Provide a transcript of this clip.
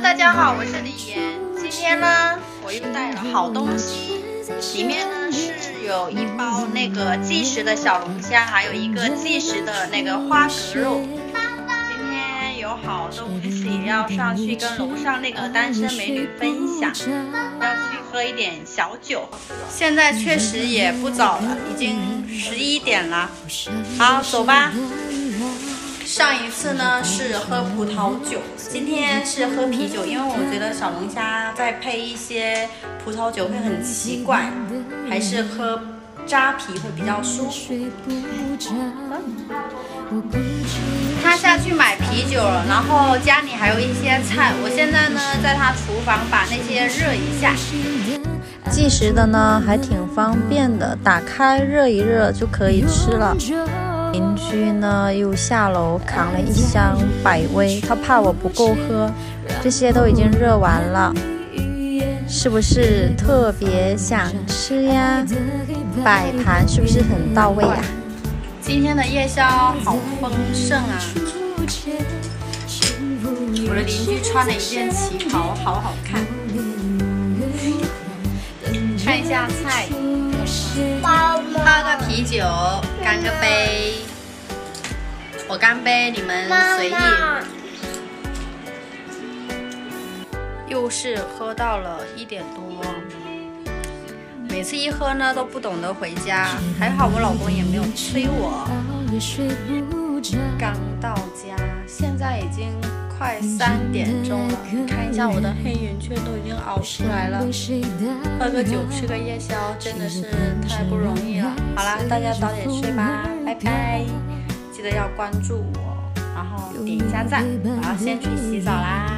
大家好，我是李岩。今天呢，我又带了好东西，里面呢是有一包那个即食的小龙虾，还有一个即食的那个花蛤肉。今天有好东西要上去跟楼上那个单身美女分享，要去喝一点小酒。现在确实也不早了，已经十一点了。好，走吧。上一次呢是喝葡萄酒，今天是喝啤酒，因为我觉得小龙虾再配一些葡萄酒会很奇怪，还是喝扎啤会比较舒服。他下去买啤酒了，然后家里还有一些菜，我现在呢在他厨房把那些热一下。计时的呢还挺方便的，打开热一热就可以吃了。邻居呢又下楼扛了一箱百威，他怕我不够喝，这些都已经热完了，是不是特别想吃呀？摆盘是不是很到位呀？今天的夜宵好丰盛啊！我的邻居穿了一件旗袍，好好看。看一下菜，喝个啤酒，干个杯。我干杯，你们随意。又是喝到了一点多，每次一喝呢都不懂得回家，还好我老公也没有催我。刚，三点钟了，看一下我的黑眼圈都已经熬出来了。喝个酒，吃个夜宵，真的是太不容易了。好啦，大家早点睡吧，拜拜。记得要关注我，然后点一下赞，我要先去洗澡啦。